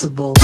sensible.